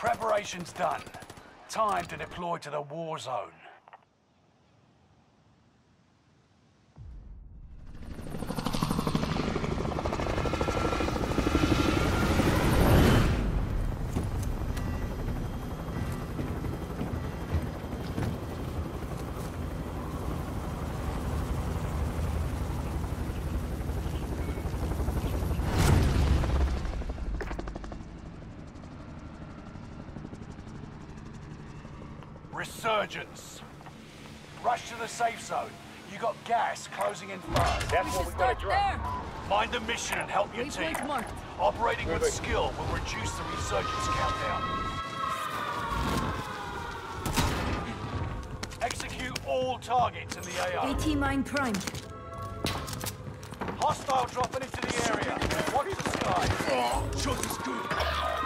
Preparation's done. Time to deploy to the war zone. Resurgence. Rush to the safe zone. You got gas closing in fast. That's We what should we gotta start drop. there. Mind the mission and help your team. Waypoint marked. Operating with Moving. skill will reduce the resurgence countdown. Execute all targets in the AO. AT mine primed. Hostile dropping into the area. Watch the sky. Oh, Shot is good.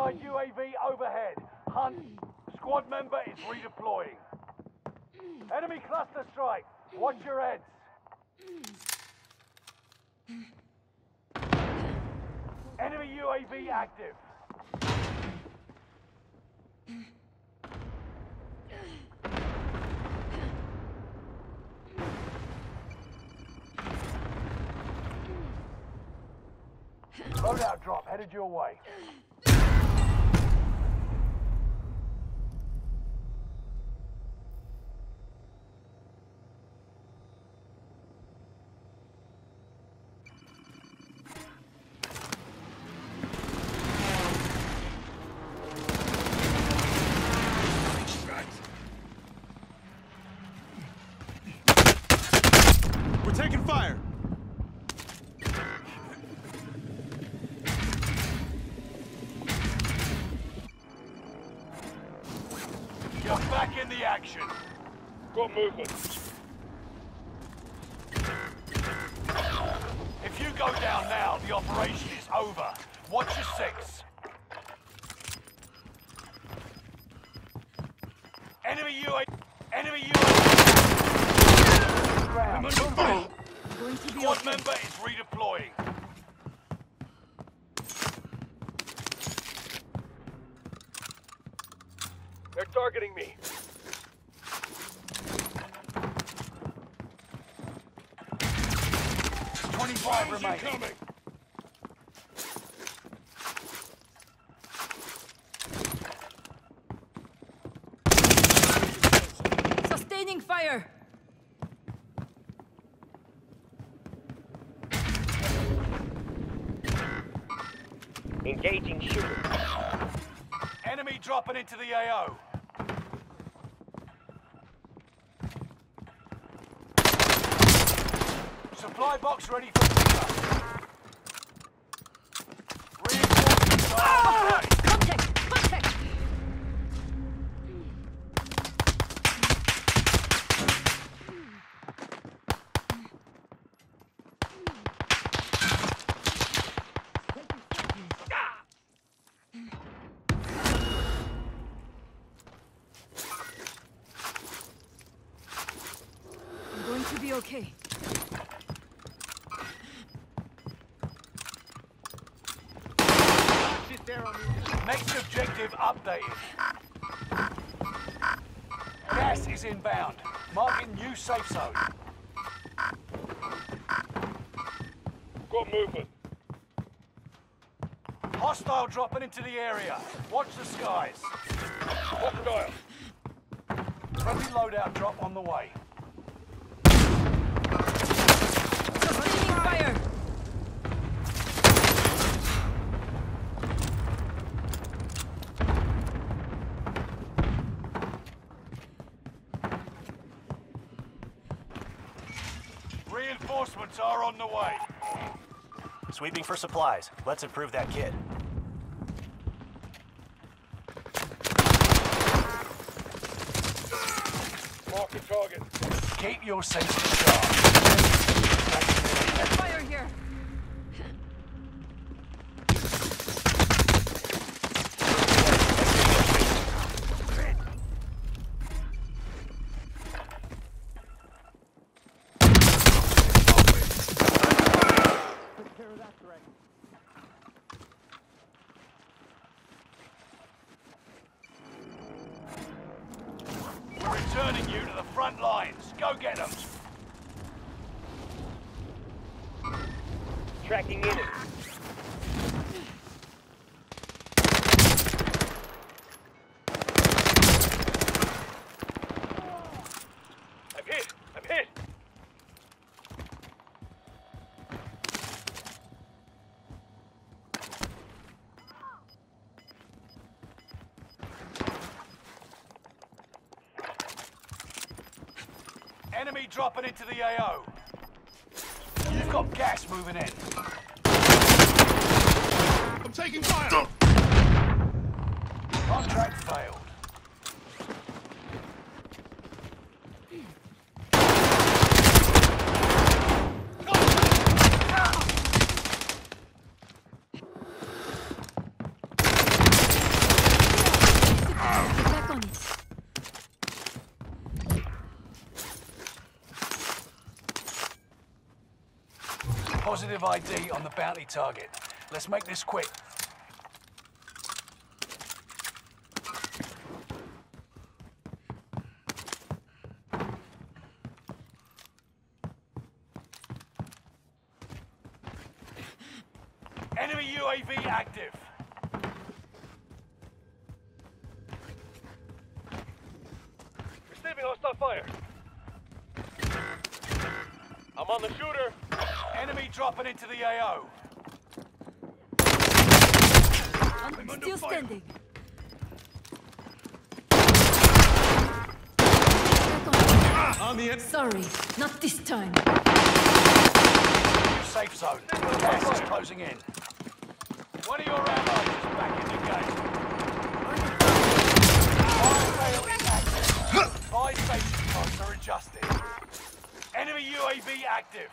Allied UAV overhead. Hunt. Squad member is redeploying. Enemy cluster strike. Watch your heads. Enemy UAV active. Loadout drop headed your way. Taking fire. You're back in the action. Got movement. If you go down now, the operation is over. Watch your six. Enemy UA... Enemy UA... Going to be Squad member is redeploying. They're targeting me. Twenty-five remain. Coming. Sustaining fire! Engaging shooter. Enemy dropping into the AO. Supply box ready for pickup. Reinforcements are on the way. Contact! Contact! I'm going to be okay. Next objective updated. Gas is inbound. Marking new safe zone. Got movement. Hostile dropping into the area. Watch the skies. Hostile. Friendly loadout drop on the way. Reinforcements are on the way. Sweeping for supplies. Let's improve that kit. Mark the target. Keep your senses sharp. Fire here. We're returning you to the front lines. Go get them. Tracking in. I'm hit. I'm hit. Enemy dropping into the AO. You've got gas moving in. I'm taking fire! Contract failed. Get back on it. Positive ID on the bounty target. Let's make this quick. Enemy UAV active. Receiving hostile fire. Dropping into the AO. I'm still standing. Back on the end. Sorry, not this time. Safe zone. Gas is closing in. One of your allies is back in the game. Fire active. Buy station costs are adjusted. Enemy UAV active.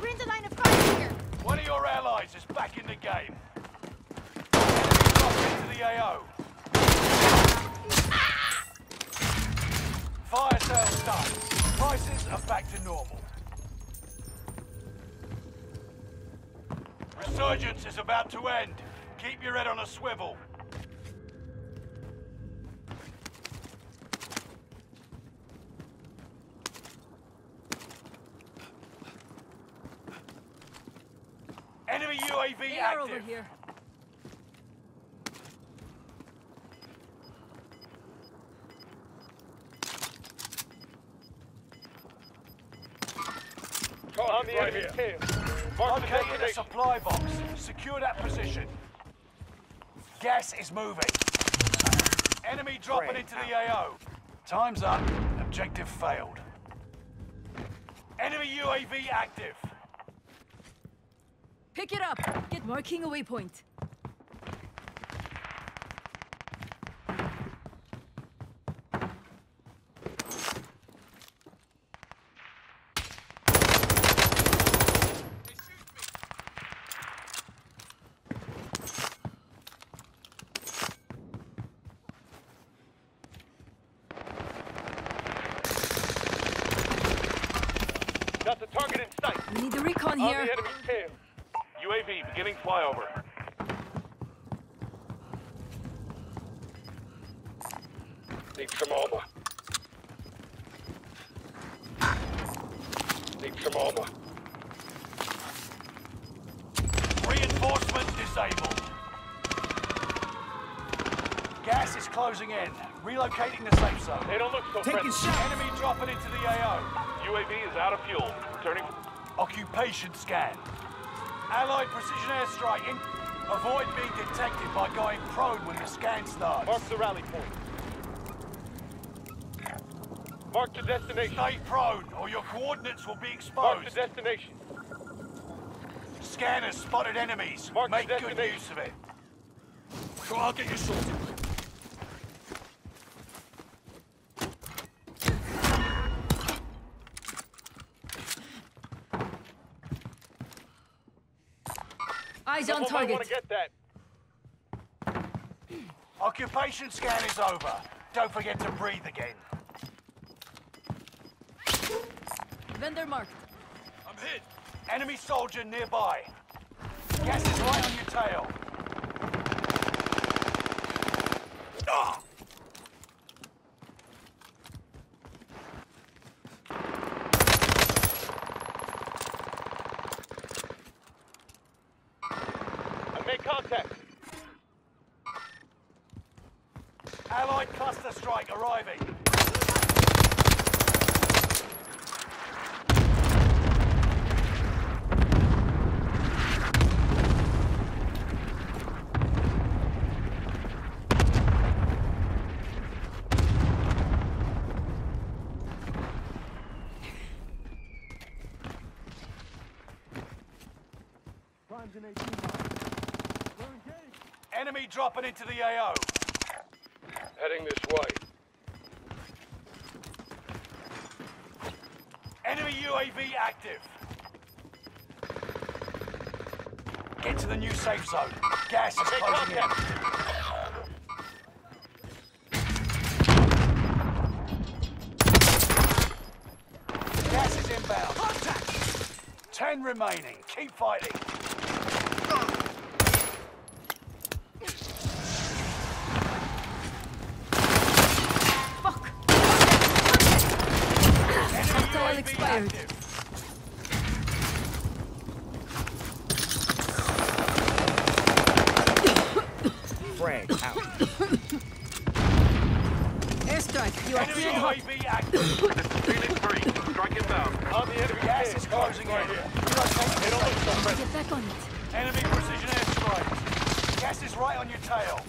We're in the line of fire here. One of your allies is back in the game. Into the AO. Fire sales done. Prices are back to normal. Resurgence is about to end. Keep your head on a swivel. UAV They are over here. On the Right enemy's here. tail. Mark the Located a supply box. Secure that position. Gas is moving. Enemy dropping into the AO. Time's up. Objective failed. Enemy UAV active. Pick it up. Get marking a waypoint. Got the target in sight. We need the recon On here. Beginning flyover. Need some armor. Need some armor. Reinforcement disabled. Gas is closing in. Relocating the safe zone. They don't look so Taking friendly. shots. Enemy dropping into the AO. UAV is out of fuel. Returning. Occupation scan. Allied precision airstrike in. Avoid being detected by going prone when the scan starts. Mark the rally point. Mark the destination. Stay prone, or your coordinates will be exposed. Mark the destination. Scanners spotted enemies. Mark the Make good use of it. Sure, I'll get you sorted. On Someone might want target. to get that. Occupation scan is over. Don't forget to breathe again. Vendor marked. I'm hit. Enemy soldier nearby. Gas is right on your tail. Ah! Contact. Allied cluster strike arriving. Enemy dropping into the AO. Heading this way. Enemy UAV active. Get to the new safe zone. Gas is closing in. Gas is inbound. Contact! Ten remaining. Keep fighting. Fuck! Enemy Hostile UAV expired. Frag out. Airstrike. You are Enemy cleared hot. UAV active. Phoenix 3. Strike inbound. On the enemy Gas is closing in. Relocating They don't look so. Get back on it. Enemy precision airstrike. Gas is right on your tail.